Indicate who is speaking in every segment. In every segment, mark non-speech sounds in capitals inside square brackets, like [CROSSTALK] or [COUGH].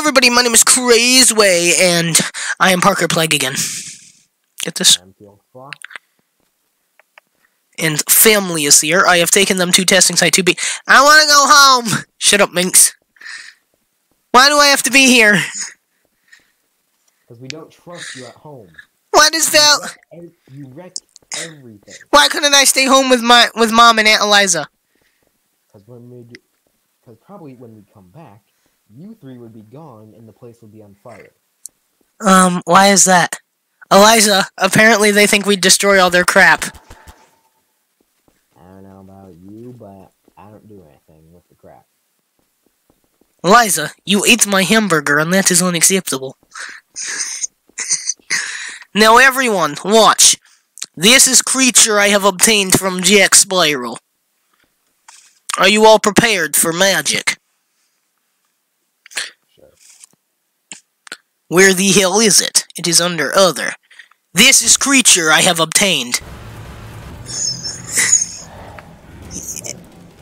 Speaker 1: everybody, my name is Crazeway, and I am Parker Plague again. Get this?
Speaker 2: I'm Field Fox.
Speaker 1: And family is here. I have taken them to testing site 2B. I want to go home! Shut up, Minx. Why do I have to be here?
Speaker 2: Because we don't trust you at home.
Speaker 1: What is
Speaker 2: You
Speaker 1: that?
Speaker 2: wreck, you wreck everything.
Speaker 1: Why couldn't I stay home with my with mom and Aunt Eliza?
Speaker 2: Because when we, because probably when we come back, you three would be gone and the place would be on fire.
Speaker 1: Um, why is that? Eliza, apparently they think we'd destroy all their crap.
Speaker 2: I don't know about you, but I don't do anything with the crap.
Speaker 1: Eliza, you ate my hamburger and that is unacceptable. now everyone, watch. This is creature I have obtained from Jack Spiral. Are you all prepared for magic? Where the hell is it? It is under other. This is creature I have obtained.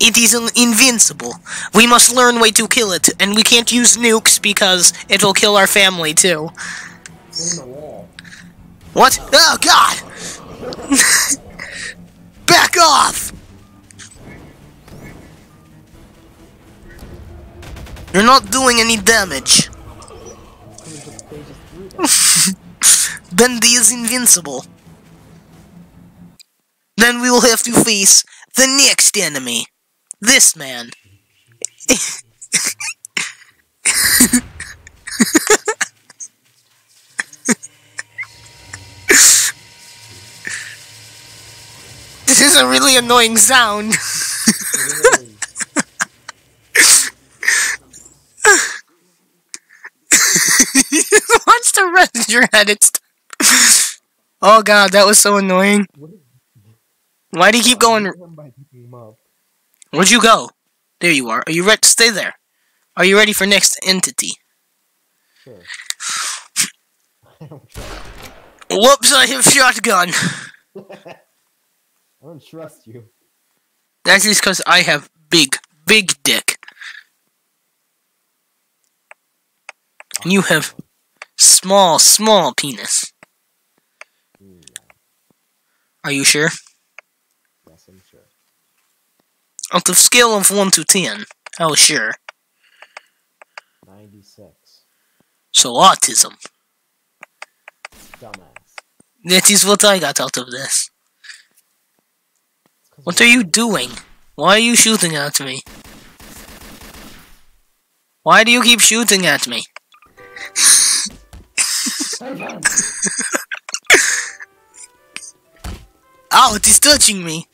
Speaker 1: It is invincible. We must learn way to kill it, and we can't use nukes because it will kill our family too. What? Oh god! [LAUGHS] Back off! You're not doing any damage.
Speaker 2: Could have just phases through that. [LAUGHS]
Speaker 1: Bendy is invincible. Then we will have to face the next enemy. This man. [LAUGHS] this is a really annoying sound. [LAUGHS]
Speaker 2: It is.
Speaker 1: he just wants to rest your head. It's. Oh god, that was so annoying. Why do you keep going?
Speaker 2: Him by picking him up.
Speaker 1: Where'd you go? There you are. Are you ready? Stay there. Are you ready for next entity?
Speaker 2: Sure. I don't trust.
Speaker 1: Whoops! I have shotgun. [LAUGHS]
Speaker 2: I don't trust you.
Speaker 1: That is because I have big, big dick. You have small, small penis. Are you sure?
Speaker 2: yes, I'm sure.
Speaker 1: On the scale of 1 to 10, how sure?
Speaker 2: 96.
Speaker 1: So autism.
Speaker 2: Dumbass.
Speaker 1: That is what I got out of this. What are you doing? Why are you shooting at me? Why do you keep shooting at me? Oh, it is touching me.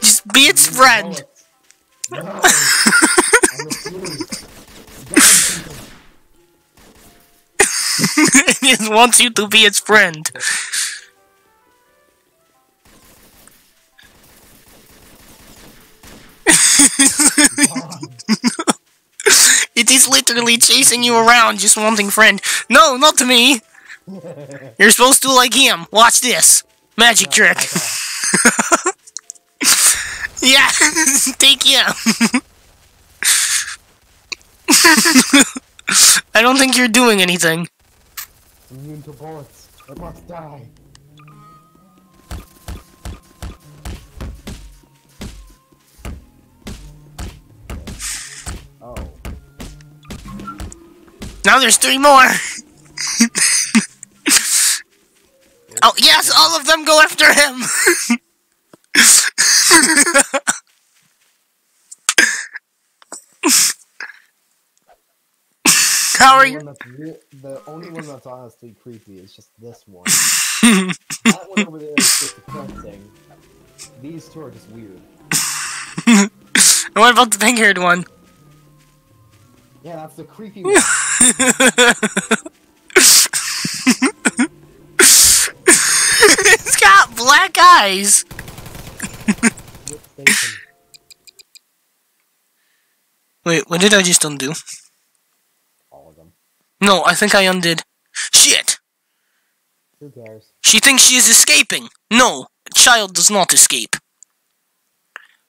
Speaker 1: Just be its friend. [LAUGHS] It wants you to be its friend. Is literally chasing you around, just wanting friend. No, not to me. You're supposed to like him. Watch this. Magic trick. [LAUGHS] yeah, [LAUGHS] take him. [LAUGHS] I don't think you're doing anything.
Speaker 2: Immune to bullets. It must die.
Speaker 1: Now there's three more. [LAUGHS] oh yes, all of them go after him. [LAUGHS] How are
Speaker 2: The
Speaker 1: you?
Speaker 2: one that's re- The only one that's honestly creepy is just this one. [LAUGHS] that one over there is just depressing. These two are just weird.
Speaker 1: And what about the pink-haired one?
Speaker 2: Yeah, that's the creepy [LAUGHS] one.
Speaker 1: it's got black eyes. Wait, what did I just undo?
Speaker 2: All of them.
Speaker 1: No, I think I undid. Shit!
Speaker 2: Who cares?
Speaker 1: She thinks she is escaping. No, a child does not escape.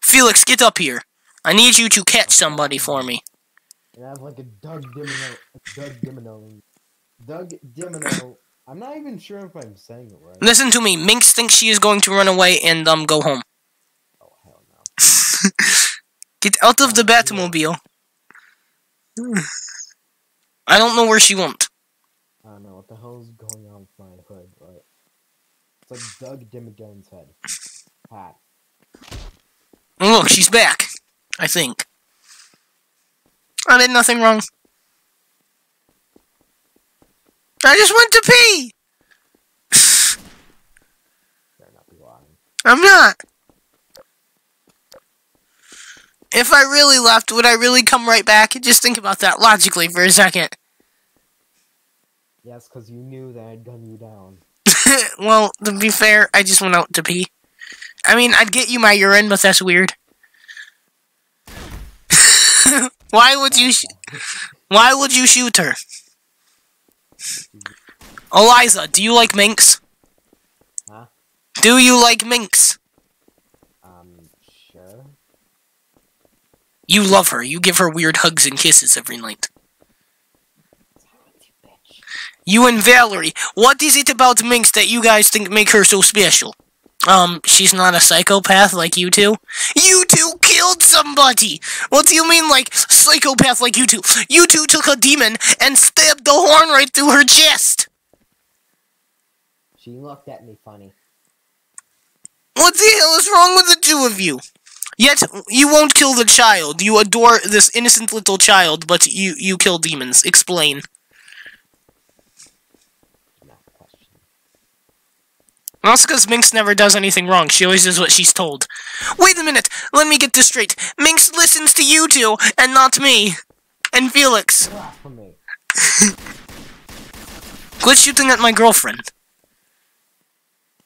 Speaker 1: Felix, get up here. I need you to catch somebody for me.
Speaker 2: And I have like a Doug Dimino. Doug Dimino. Doug Dimino. I'm not even sure if I'm saying it right.
Speaker 1: Listen to me. Minx thinks she is going to run away and um go home.
Speaker 2: Oh hell no. [LAUGHS]
Speaker 1: Get out of the Batmobile. I don't know where she went.
Speaker 2: I don't know what the hell is going on with my hood, but it's like Doug Dimmadome's head. Hat.
Speaker 1: Look, she's back. I think. I did nothing wrong. I just went to pee.
Speaker 2: Not. [SIGHS]
Speaker 1: I'm not. If I really left, would I really come right back? Just think about that logically for a second.
Speaker 2: Yes, because you knew that I'd gun you down. [LAUGHS]
Speaker 1: well, to be fair, I just went out to pee. I mean, I'd get you my urine, but that's weird. [LAUGHS] Why would you? Sh- Why would you shoot her? Eliza, do you like Minx?
Speaker 2: Huh?
Speaker 1: Do you like Minx?
Speaker 2: Um, sure.
Speaker 1: You love her. You give her weird hugs and kisses every night.
Speaker 2: You.
Speaker 1: You and Valerie, what is it about Minx that you guys think make her so special? Um, she's not a psychopath like you two. You two killed somebody! What do you mean, like, psychopath like you two? You two took a demon and stabbed the horn right through her chest!
Speaker 2: She looked at me funny.
Speaker 1: What the hell is wrong with the two of you? Yet, you won't kill the child. You adore this innocent little child, but you, you kill demons. Explain.
Speaker 2: Not a question.
Speaker 1: Because Minx never does anything wrong. She always does what she's told. Wait a minute! Let me get this straight. Minx listens to you two, and not me. And Felix. [LAUGHS] Quit shooting at my girlfriend.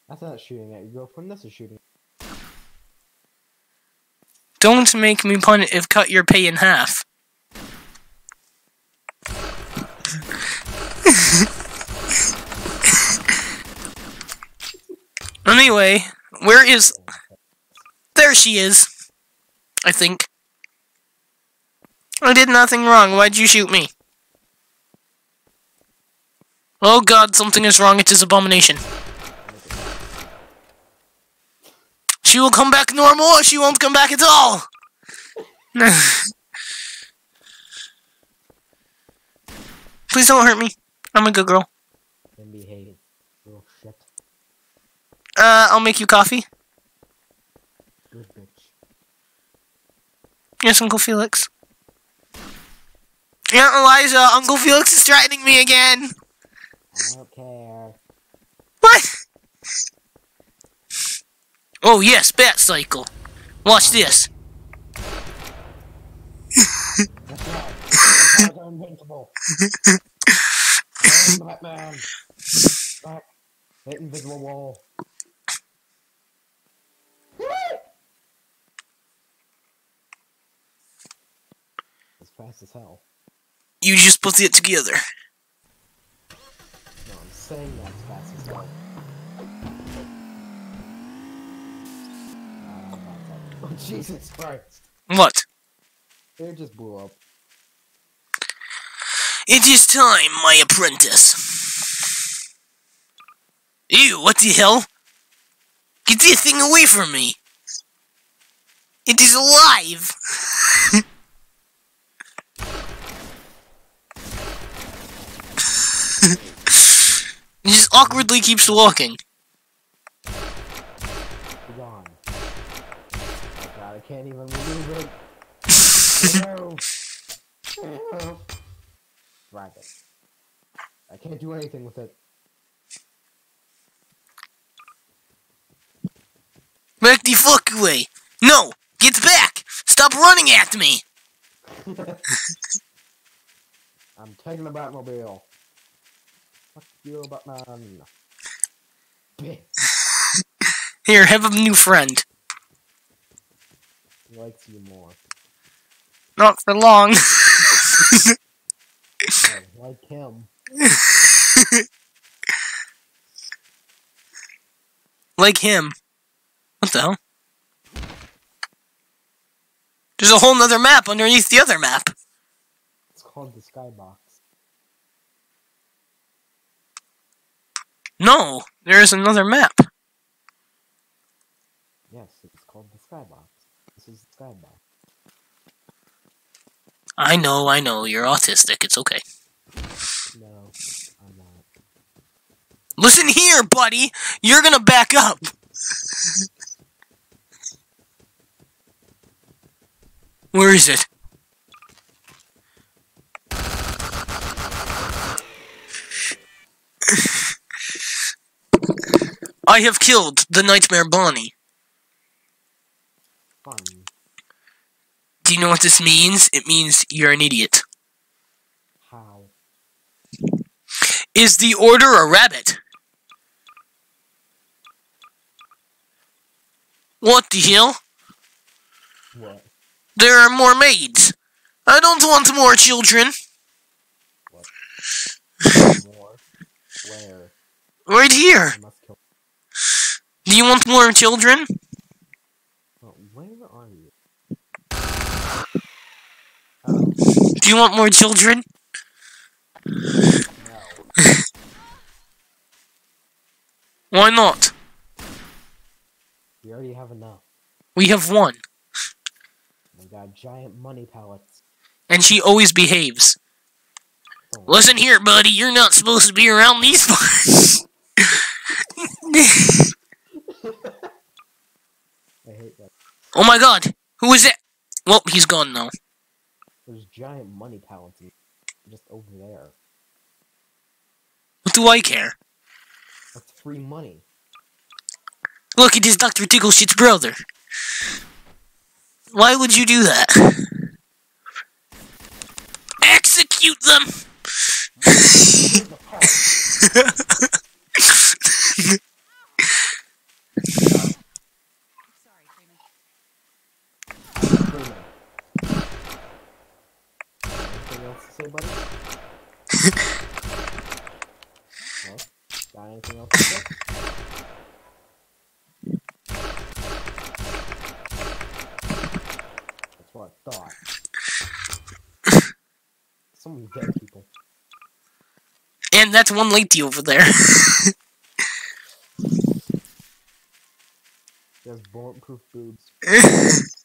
Speaker 2: That's not shooting at your girlfriend, that's a shooting.
Speaker 1: Don't make me pun if cut your pay in half. [LAUGHS] anyway, where is... There she is. I think. I did nothing wrong. Why'd you shoot me? Oh god, something is wrong. It's his abomination. She will come back normal or she won't come back at all. [SIGHS] Please don't hurt me. I'm a good girl.
Speaker 2: Then behave. Little shit.
Speaker 1: Uh, I'll make you coffee.
Speaker 2: Good bitch.
Speaker 1: Yes, Uncle Felix. Yeah, Elijah, Uncle Felix is threatening me again.
Speaker 2: I don't care.
Speaker 1: What? Oh yes, Bat Cycle. Watch this.
Speaker 2: That's right. That's how I'm invincible. Batman. Back. Hit invisible wall. Fast as hell.
Speaker 1: You just put it together.
Speaker 2: No, I'm saying that's fast as hell. All. Oh, [LAUGHS] Jesus Christ.
Speaker 1: What?
Speaker 2: It just blew up.
Speaker 1: It is time, my apprentice. Ew, what the hell? Get this thing away from me! It is alive! [LAUGHS] it just awkwardly keeps walking.
Speaker 2: Be gone. Oh god, I can't even remove it. [LAUGHS] no. I can't do anything with it.
Speaker 1: Back the fuck away! No! Get back! Stop running at me! [LAUGHS]
Speaker 2: I'm taking the Batmobile. You, Batman. Bitch. [SIGHS]
Speaker 1: Here, have a new friend.
Speaker 2: He likes you more.
Speaker 1: Not for long. [LAUGHS]
Speaker 2: Like him.
Speaker 1: like him. What the hell? There's a whole nother map underneath the other map.
Speaker 2: It's called the Skybox.
Speaker 1: No, there is another map.
Speaker 2: Yes, it's called the Skybox. This is the Skybox.
Speaker 1: I know, I know, you're autistic. It's okay.
Speaker 2: No, I'm not.
Speaker 1: Listen here, buddy. You're gonna back up. Where is it? I have killed the Nightmare Bonnie.
Speaker 2: Fun.
Speaker 1: Do you know what this means? It means you're an idiot.
Speaker 2: How?
Speaker 1: Is the order a rabbit? What the hell?
Speaker 2: What?
Speaker 1: There are more maids. I don't want more children. [SIGHS]
Speaker 2: More? Where?
Speaker 1: Right here.
Speaker 2: I must kill.
Speaker 1: Do you want more children?
Speaker 2: Oh, where are you?
Speaker 1: Do you want more children?
Speaker 2: No.
Speaker 1: Why not?
Speaker 2: We already have enough.
Speaker 1: We have one.
Speaker 2: We got giant money pallets.
Speaker 1: And she always behaves.
Speaker 2: Don't
Speaker 1: Listen here, buddy, you're not supposed to be around these [LAUGHS] parts. [LAUGHS] [LAUGHS]
Speaker 2: I hate that.
Speaker 1: oh my god, who is it? Well, he's gone now.
Speaker 2: There's giant money in- just over there.
Speaker 1: What do I care?
Speaker 2: That's free money.
Speaker 1: Look, it is Dr. Tickleshit's brother. Why would you do that? Execute them! [LAUGHS]
Speaker 2: Anything else to say, buddy? no? Got anything else to say? That's what I thought. So many dead people.
Speaker 1: And that's one lady over there.
Speaker 2: She has bulletproof boobs. [LAUGHS]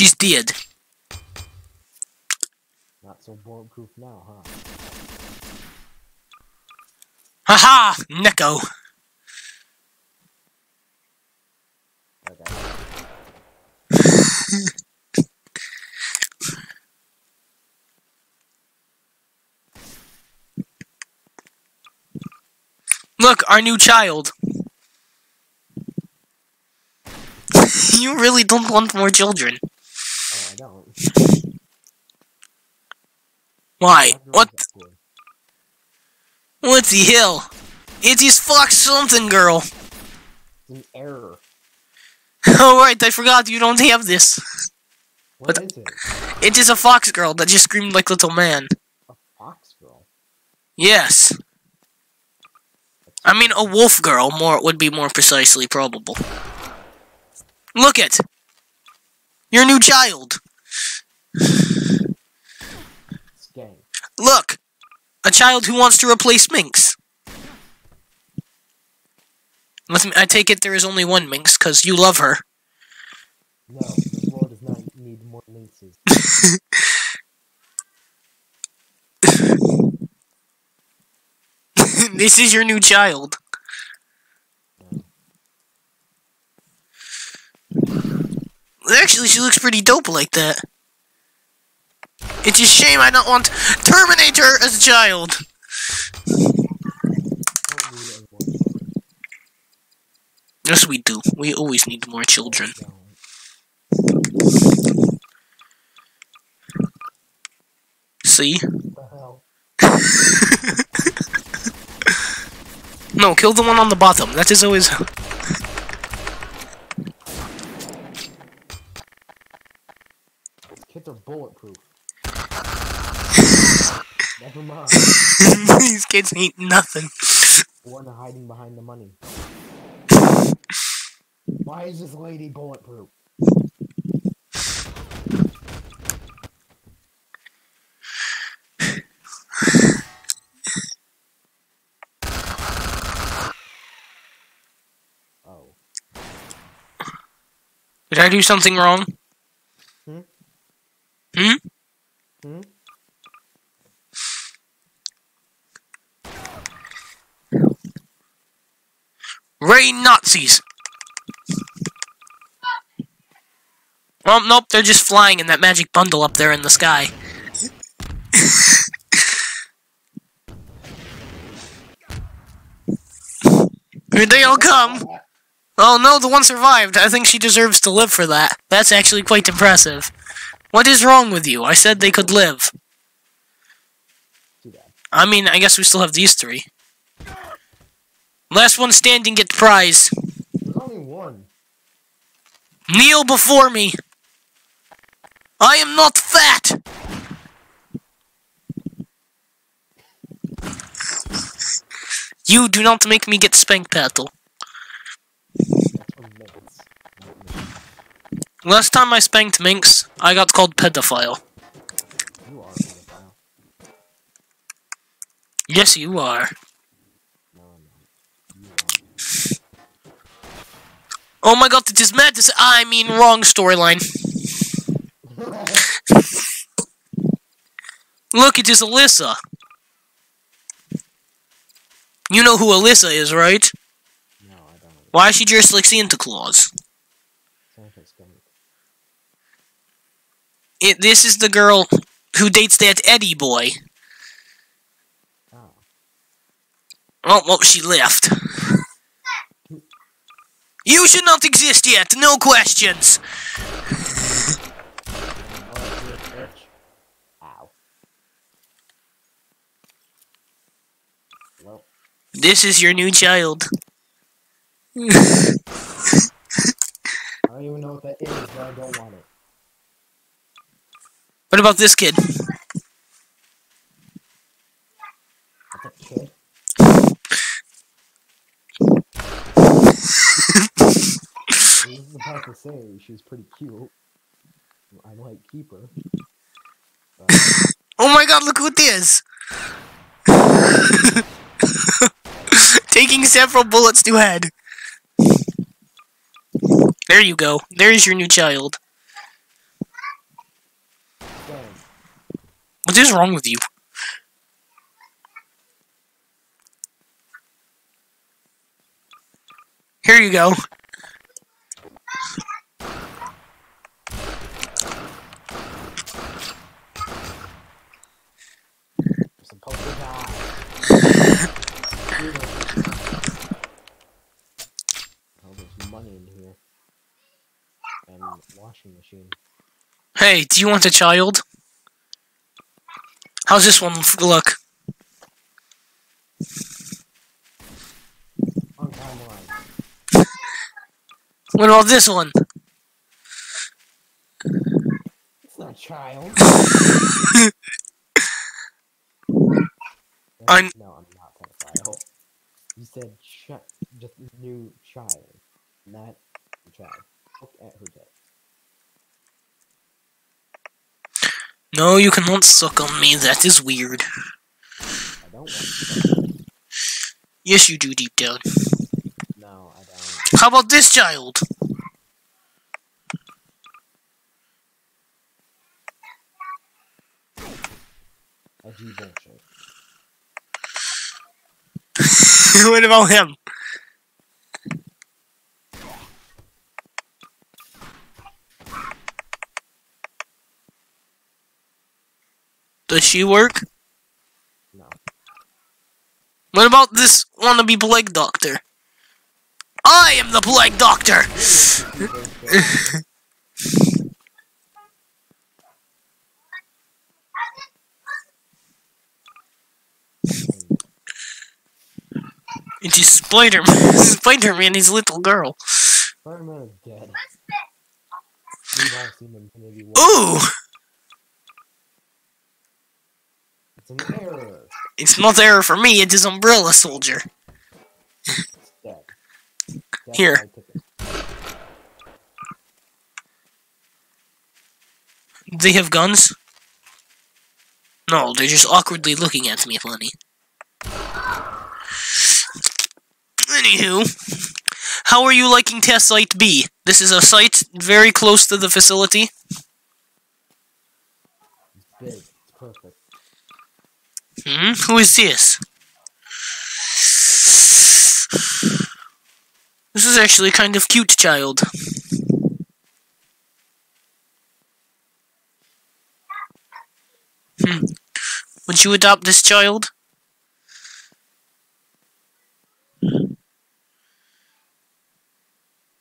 Speaker 1: She's dead.
Speaker 2: Not so bulletproof now, huh?
Speaker 1: Haha! Neko.
Speaker 2: Okay. [LAUGHS]
Speaker 1: Look, our new child. [LAUGHS] you really don't want more children.
Speaker 2: Oh.
Speaker 1: Why? What? What the hell? It is Fox something, girl.
Speaker 2: An error. [LAUGHS]
Speaker 1: Alright, I forgot you don't have this.
Speaker 2: What
Speaker 1: But-
Speaker 2: is it?
Speaker 1: It is a fox girl that just screamed like little man.
Speaker 2: A fox girl?
Speaker 1: Yes. I mean, a wolf girl more would be more precisely probable. Look it! Your new child! Look! A child who wants to replace Minx. Let me, I take it there is only one Minx, because you love her.
Speaker 2: No, this world does not need more minxes. [LAUGHS]
Speaker 1: this is your new child. Actually, she looks pretty dope like that. It's a shame I don't want Terminator as a child. Yes, we do. We always need more children. See? [LAUGHS] No, kill the one on the bottom. That is always.
Speaker 2: Kids are bulletproof. Never mind. [LAUGHS]
Speaker 1: These kids ain't nothing.
Speaker 2: One hiding behind the money. Why is this lady bulletproof? Oh.
Speaker 1: Did I do something wrong?
Speaker 2: Hmm?
Speaker 1: Hmm?
Speaker 2: Hmm?
Speaker 1: Rain Nazis! Oh, nope, they're just flying in that magic bundle up there in the sky. Here they all come! Oh no, the one survived. I think she deserves to live for that. That's actually quite impressive. What is wrong with you? I said they could live. I mean, I guess we still have these three. Last one standing gets prize.
Speaker 2: There's only one.
Speaker 1: Kneel before me. I am not fat. You do not make me get spank paddle.
Speaker 2: That's from Minx. not me.
Speaker 1: Last time I spanked Minx, I got called pedophile.
Speaker 2: You are a pedophile.
Speaker 1: Yes, you are. Oh my god, it is madness. I mean, wrong storyline. Look, it is Alyssa. You know who Alyssa is, right?
Speaker 2: no, I don't.
Speaker 1: Why is she dressed like Santa Claus? It, this is the girl who dates that Eddie boy.
Speaker 2: Oh.
Speaker 1: Oh, well, she left. You should not exist yet, no questions.
Speaker 2: You're a bitch. Ow. Well,
Speaker 1: This is your new child.
Speaker 2: I don't even know what that is, but I don't want it.
Speaker 1: What about this kid?
Speaker 2: That's a kid. I was about to say she's pretty cute. I might keep her. But [LAUGHS]
Speaker 1: Oh my god, look who it is! [LAUGHS] Taking several bullets to head. There you go. There's your new child. What is wrong with you? Here you go. Hey, do you want a child? How's this one look?
Speaker 2: On timeline.
Speaker 1: What about this one?
Speaker 2: It's not a child. [LAUGHS]
Speaker 1: I'm-
Speaker 2: No, I'm not pedophile. You said just new child, not child. Look at her dick.
Speaker 1: No, you cannot suck on me. That is weird.
Speaker 2: I don't want to.
Speaker 1: Yes, you do deep down.
Speaker 2: No, I don't.
Speaker 1: How about this child? [LAUGHS] What about him? Does she work?
Speaker 2: No.
Speaker 1: What about this wannabe plague doctor? I am the plague doctor! It [LAUGHS] is Spider-Man. Spider-Man, his little girl.
Speaker 2: Spider-Man is dead. We've all seen Infinity War.
Speaker 1: Ooh!
Speaker 2: It's an error.
Speaker 1: It's not error for me, it is Umbrella Soldier.
Speaker 2: It's dead. Death
Speaker 1: Here. They have guns? No, they're just awkwardly looking at me funny. Anywho, how are you liking test site B? This is a site very close to the facility.
Speaker 2: It's big. It's perfect.
Speaker 1: Hmm? Who is this? This is actually kind of cute, child. Hmm. Would you adopt this child?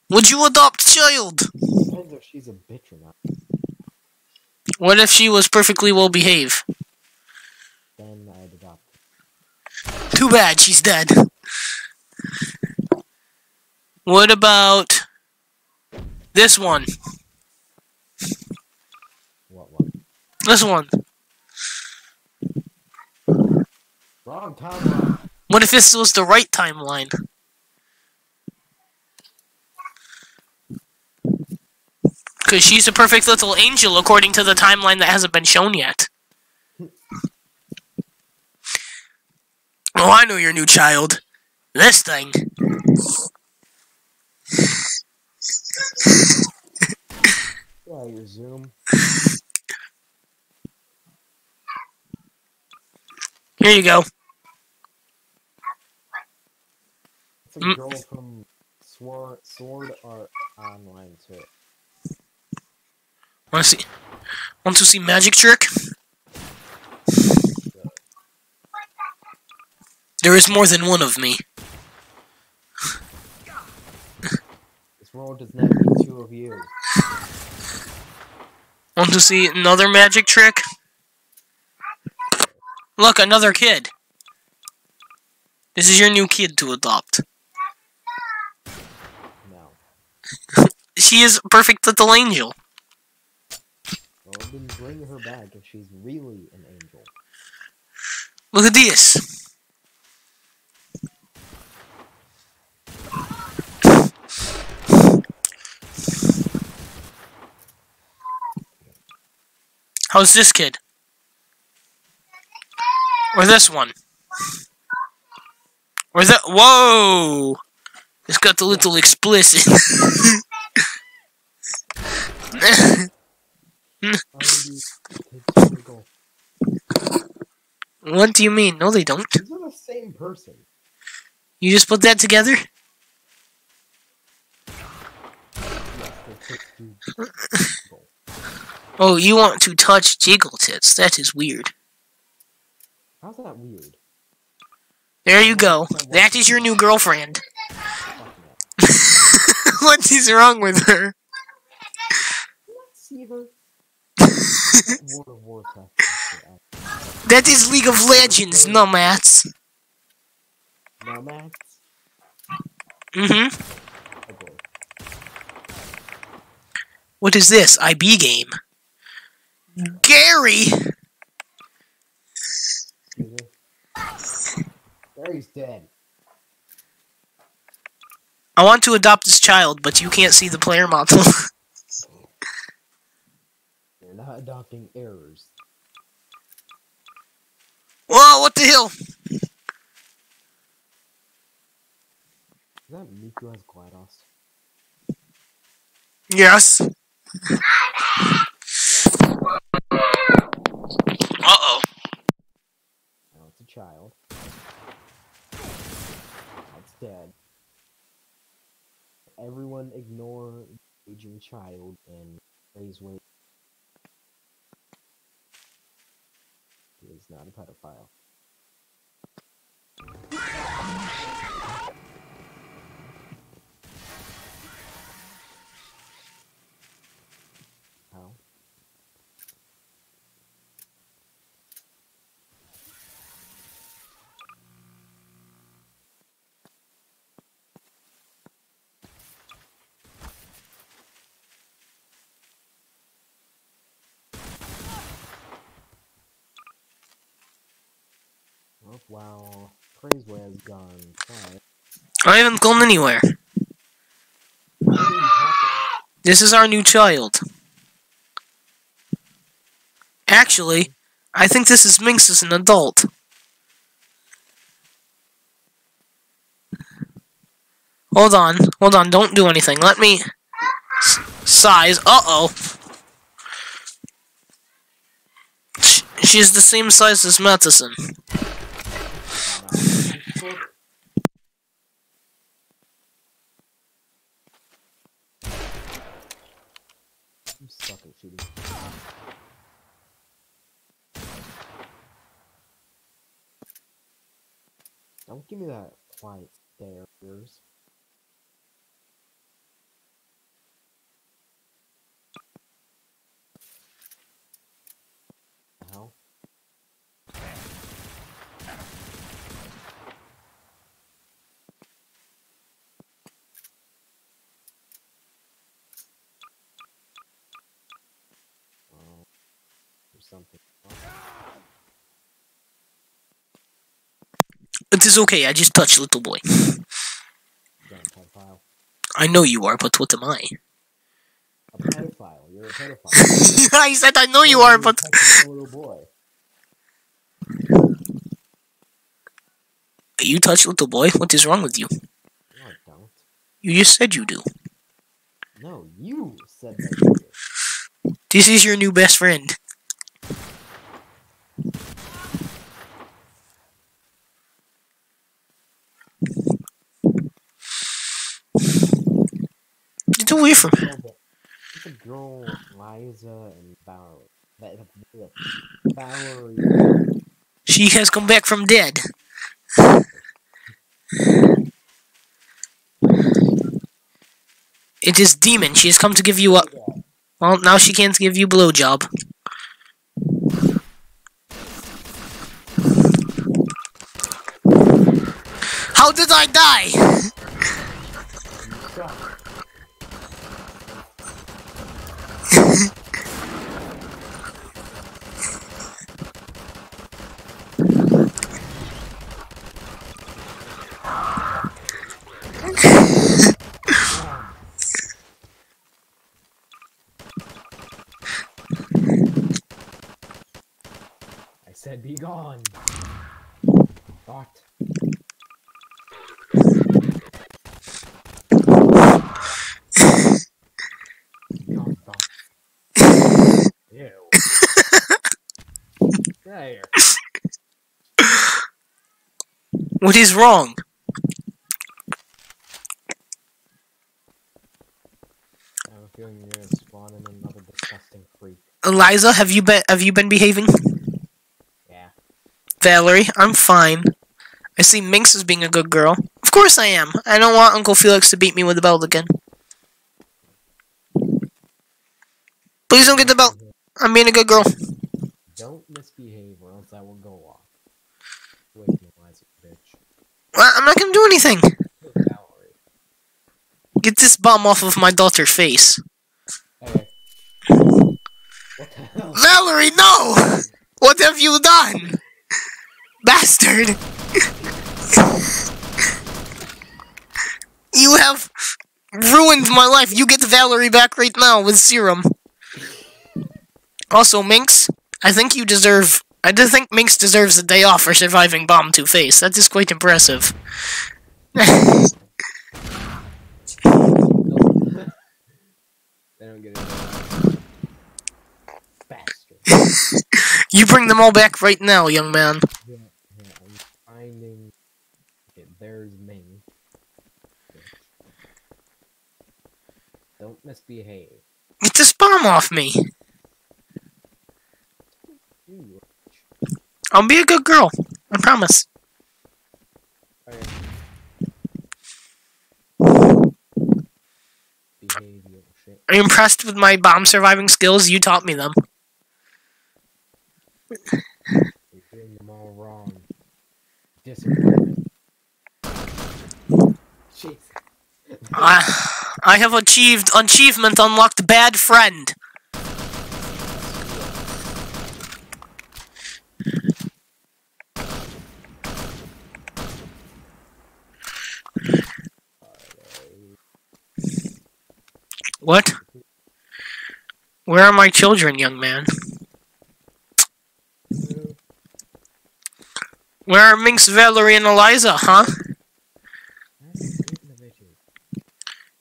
Speaker 1: Would you adopt child?
Speaker 2: She's a bitch or not.
Speaker 1: What if she was perfectly well behaved?
Speaker 2: Then I'd adopt.
Speaker 1: Too bad she's dead. What about this one?
Speaker 2: What one?
Speaker 1: This one.
Speaker 2: Wrong timeline.
Speaker 1: What if this was the right timeline? Because she's a perfect little angel according to the timeline that hasn't been shown yet. Oh, I know your new child. This thing.
Speaker 2: Yeah, your Zoom.
Speaker 1: Here you go.
Speaker 2: It's a
Speaker 1: Mm.
Speaker 2: girl from Sword Sword Art Online too.
Speaker 1: Want to see? Want to see magic trick? There is more than one of me.
Speaker 2: This world does not need two of you.
Speaker 1: Want to see another magic trick? Look, another kid. This is your new kid to adopt.
Speaker 2: No. [LAUGHS]
Speaker 1: She is perfect little angel.
Speaker 2: Well, then bring her back if she's really an angel.
Speaker 1: Look at this. How's this kid? Or this one? Or that? Whoa! It's got a little explicit.
Speaker 2: You kids giggle.
Speaker 1: what do you mean? No, they don't.
Speaker 2: These are the same person.
Speaker 1: You just put that together?
Speaker 2: Yes, the kids do giggle.
Speaker 1: Oh, you want to touch Jiggle Tits. That is weird.
Speaker 2: How's that weird?
Speaker 1: There you go. That is your new girlfriend. [LAUGHS] What is wrong with her?
Speaker 2: Did you not see her? World of Warcraft. picture
Speaker 1: That is League of Legends, numbats.
Speaker 2: out. No, Max.
Speaker 1: Mm-hmm. What is this? IB game. Gary!
Speaker 2: Gary's dead.
Speaker 1: I want to adopt this child, but you can't see the player model. [LAUGHS]
Speaker 2: You're not adopting errors.
Speaker 1: Whoa, what the hell?
Speaker 2: Is that Miku has GLaDOS?
Speaker 1: Yes. Uh-oh.
Speaker 2: Now it's a child. That's dead. Everyone ignore the aging child and raise Wayne. He is not a pedophile. How? Wow. Praise has gone quiet.
Speaker 1: I haven't gone anywhere. This is our new child. Actually, I think this is Minx as an adult. Hold on, hold on, don't do anything. Let me size. Uh oh. She's the same size as Matheson.
Speaker 2: You suck at shooting. Don't give me that quiet stare of yours. The hell? Oh, there's something. wrong.
Speaker 1: It is okay, I just touched little boy. I know you are, but what am I?
Speaker 2: A pedophile. You're a pedophile.
Speaker 1: I said I know you are, but
Speaker 2: little boy.
Speaker 1: you touch little boy. What is wrong with you?
Speaker 2: No, I don't.
Speaker 1: You just said you do.
Speaker 2: No, you said that you did.
Speaker 1: This is your new best friend. Get away from
Speaker 2: No, but It's a girl, Liza and that,
Speaker 1: She has come back from dead. It is demon. She has come to give you up. Well, now she can't give you blowjob. How did I die?
Speaker 2: I said be gone. Thought. Thought. Ew.
Speaker 1: What is wrong?
Speaker 2: I have a feeling you're gonna spawn in another disgusting freak.
Speaker 1: Eliza, have you been have you been behaving? Valerie, I'm fine. I see Minx as being a good girl. Of course I am. I don't want Uncle Felix to beat me with the belt again. Please don't get the belt. I'm being a good girl.
Speaker 2: Don't misbehave or else I will go off. Wait, bitch.
Speaker 1: I- I'm not gonna do anything. Get this bomb off of my daughter's face.
Speaker 2: Hey. What the hell?
Speaker 1: Valerie, no! What have you done? Bastard! you have ruined my life. You get Valerie back right now with serum. Also, Minx, I think you deserve. I do think Minx deserves a day off for surviving Bomb Two Face. That is quite impressive.
Speaker 2: They don't get it. Bastard.
Speaker 1: you bring them all back right now, young man.
Speaker 2: Yeah, yeah, I'm finding. Okay, there's Ming. Don't misbehave.
Speaker 1: Get this bomb off me. I'll be a good girl. I promise.
Speaker 2: Okay. Behave, you little shit.
Speaker 1: Are you impressed with my bomb surviving skills? You taught me them.
Speaker 2: You're doing them all wrong.
Speaker 1: I I have achieved achievement unlocked bad friend. What? Where are my children, young man? Where are Minx, Valerie, and Eliza, huh?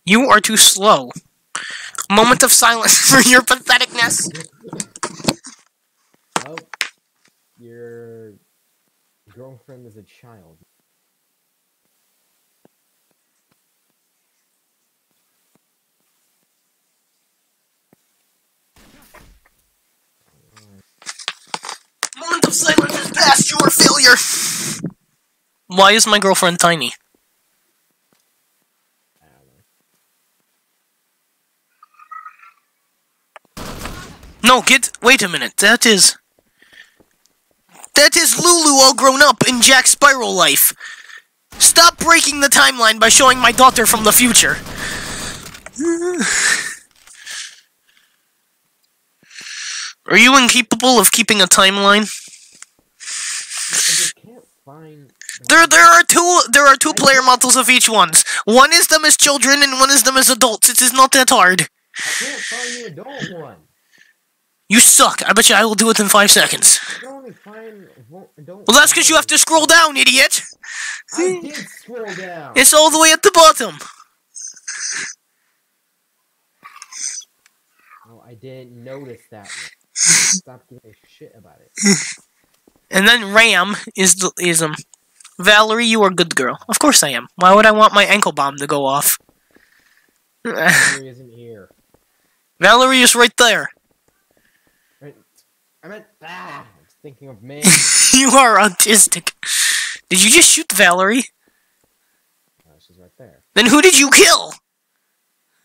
Speaker 1: You are too slow. Moment of silence [LAUGHS] for your patheticness.
Speaker 2: Oh, your girlfriend is a child.
Speaker 1: Moment of silence is past. You are failure. Why is my girlfriend tiny?
Speaker 2: I don't know.
Speaker 1: No, get. Wait a minute. That is. That is Lulu all grown up in Jack Spiral life. Stop breaking the timeline by showing my daughter from the future. [SIGHS] Are you incapable of keeping a timeline? There, there are two. There are two player models of each ones. One is them as children, and one is them as adults. It is not that hard.
Speaker 2: I can't find the adult one.
Speaker 1: You suck. I bet you I will do it in five seconds.
Speaker 2: I can find.
Speaker 1: Well, that's because you have to scroll down, idiot.
Speaker 2: I did scroll down.
Speaker 1: It's all the way at the bottom.
Speaker 2: Oh, I didn't notice that one. Stop giving a shit about it. [LAUGHS]
Speaker 1: And then Ram is the is um. Valerie, you are a good girl. Of course I am. Why would I want my ankle bomb to go off?
Speaker 2: Valerie isn't here. [LAUGHS]
Speaker 1: Valerie is right there.
Speaker 2: Right. I meant ah. I was thinking of me. [LAUGHS]
Speaker 1: you are autistic. Did you just shoot Valerie?
Speaker 2: Oh, she's right there.
Speaker 1: Then who did you kill?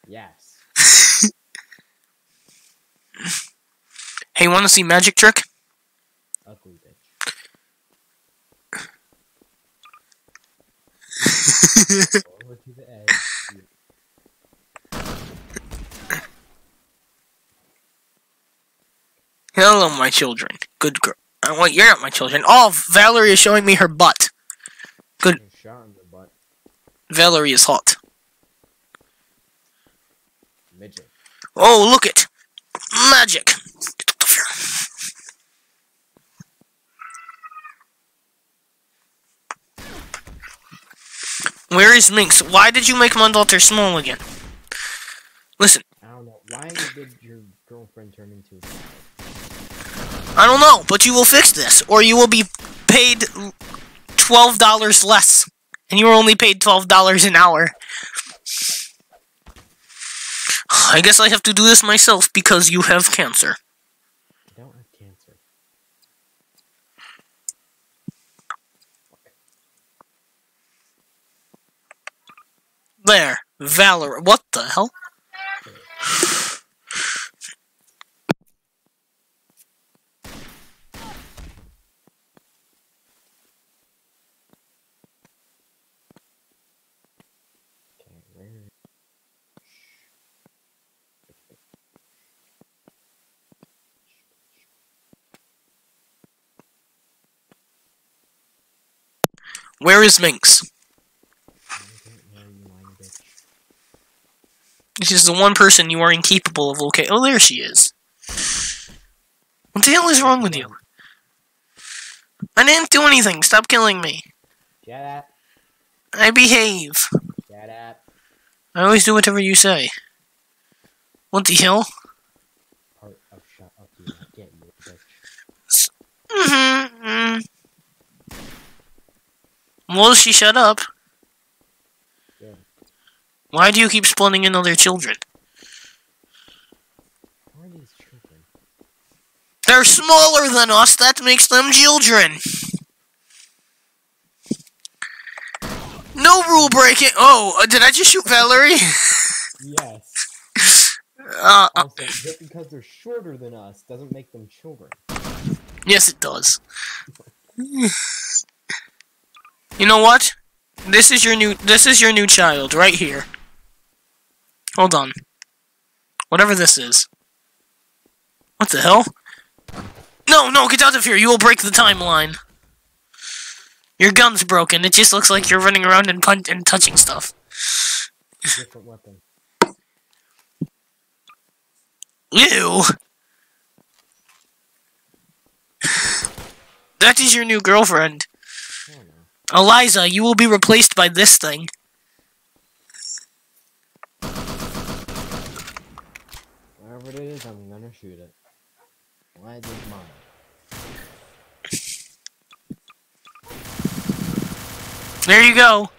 Speaker 2: Yes. [LAUGHS]
Speaker 1: Hey, you want to see magic trick?
Speaker 2: Ugly bitch. [LAUGHS] Over to the edge.
Speaker 1: Hello, my children. Good girl. Uh, wait, you're not my children. Oh, Valerie is showing me her butt. Good.
Speaker 2: Shot in the butt.
Speaker 1: Valerie is hot.
Speaker 2: Midget.
Speaker 1: Oh, look it. Magic. Where is Minx? Why did you make my daughter small again? Listen,
Speaker 2: I don't know. Why did your girlfriend into?
Speaker 1: I don't know, but you will fix this, or you will be paid $12 less. And you were only paid $12 an hour. I guess I have to do this myself because you have cancer.
Speaker 2: I don't have cancer.
Speaker 1: There. Valor. What the hell?
Speaker 2: Okay, where?
Speaker 1: Where is Minx?
Speaker 2: I don't know, you lying bitch.
Speaker 1: This is the one person you are incapable of locating. Oh, there she is. What the hell is wrong with you? I didn't do anything. Stop killing me.
Speaker 2: Shut up.
Speaker 1: I behave.
Speaker 2: Shut up.
Speaker 1: I always do whatever you say. What the hell?
Speaker 2: Part of shut up you. Get you, bitch.
Speaker 1: Mm-hmm. Well, she shut up.
Speaker 2: Yeah.
Speaker 1: Why do you keep spawning in other children?
Speaker 2: Who are these children?
Speaker 1: They're smaller than us. That makes them children. No rule breaking. Oh, uh, did I just shoot Valerie? [LAUGHS]
Speaker 2: Yes.
Speaker 1: Uh, uh,
Speaker 2: Also, just because they're shorter than us doesn't make them children.
Speaker 1: yes, it does. [LAUGHS] You know what? This is your new. This is your new child right here. Hold on. Whatever this is. What the hell? No, no, get out of here! You will break the timeline. Your gun's broken. It just looks like you're running around and pun- and touching stuff.
Speaker 2: Different weapon.
Speaker 1: Ew. That is your new girlfriend.
Speaker 2: I don't know.
Speaker 1: Eliza, you will be replaced by this thing.
Speaker 2: Wherever it is, I'm gonna shoot it. Why is it mine?
Speaker 1: There you go.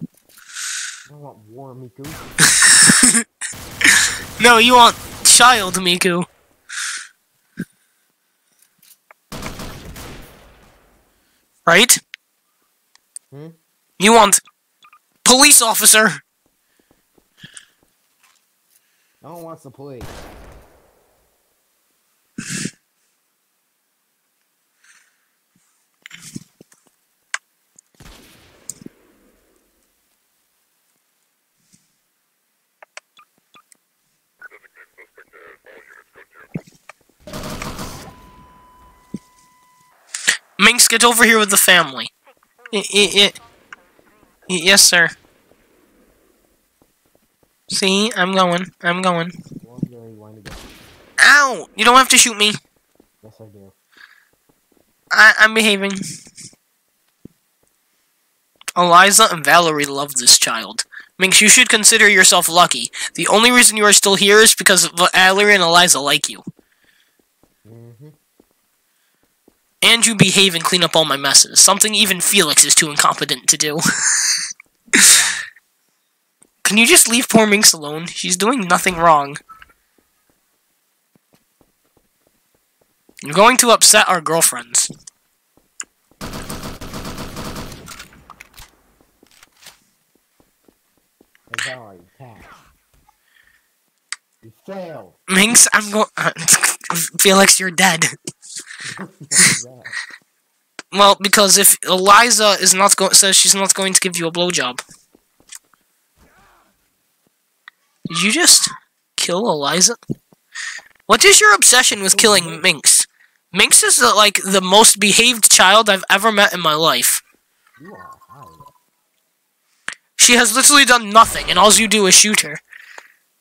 Speaker 2: I don't want war, Miku. [LAUGHS]
Speaker 1: No, you want child Miku. Right?
Speaker 2: Hmm?
Speaker 1: You want police officer.
Speaker 2: No one wants the police.
Speaker 1: Minx, get over here with the family. Y- y- y- yes, sir. See, I'm going. I'm going.
Speaker 2: Well, you really want to go.
Speaker 1: Ow! You don't have to shoot me.
Speaker 2: Yes, I do.
Speaker 1: I- I'm behaving. Eliza and Valerie love this child. Minx, you should consider yourself lucky. The only reason you are still here is because Valerie and Eliza like you.
Speaker 2: Mm-hmm.
Speaker 1: And you behave and clean up all my messes. Something even Felix is too incompetent to do. [LAUGHS] Can you just leave poor Minx alone? She's doing nothing wrong. You're going to upset our girlfriends.
Speaker 2: Hey, You failed.
Speaker 1: Minx, I'm going. [LAUGHS] Felix, you're dead. Well, because if Eliza is not go- says she's not going to give you a blowjob. Did you just kill Eliza? What is your obsession with killing mm-hmm. Minx? Minx is the, like the most behaved child I've ever met in my life.
Speaker 2: You are high.
Speaker 1: She has literally done nothing, and all you do is shoot her.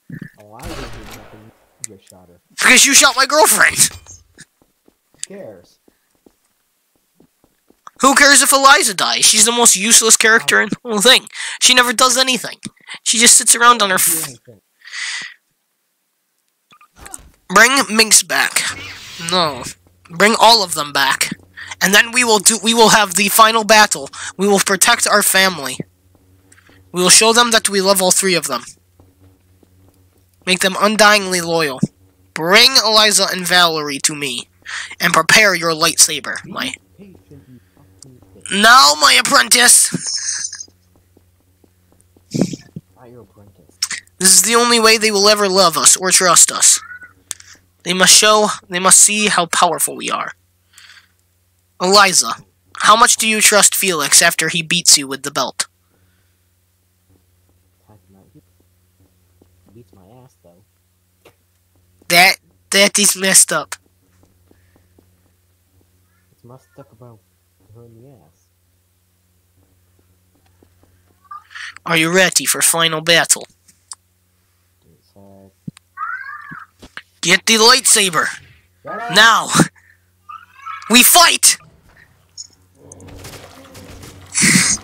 Speaker 2: Didn't nothing. You shot her.
Speaker 1: Because you shot my girlfriend.
Speaker 2: Who cares?
Speaker 1: Who cares if Eliza dies? She's the most useless character in the whole thing. She never does anything. She just sits around on her. Bring Minx back. No. Bring all of them back. And then we will do we will have the final battle. We will protect our family. We will show them that we love all three of them. Make them undyingly loyal. Bring Eliza and Valerie to me. And prepare your lightsaber. My
Speaker 2: Be patient, you fucking bitch.
Speaker 1: now, my apprentice.
Speaker 2: Not your apprentice.
Speaker 1: This is the only way they will ever love us or trust us. They must show, they must see how powerful we are. Eliza, how much do you trust Felix after he beats you with the belt?
Speaker 2: Attack him out. He beats my ass, though.
Speaker 1: That that is messed up.
Speaker 2: It's must talk about her in the ass.
Speaker 1: Are you ready for final battle? Get the lightsaber now. We fight. [LAUGHS]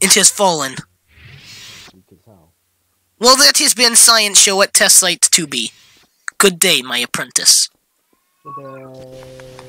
Speaker 1: it has fallen. Well, that has been Science Show at Test Site 2B. Good day, my apprentice.
Speaker 2: Good day.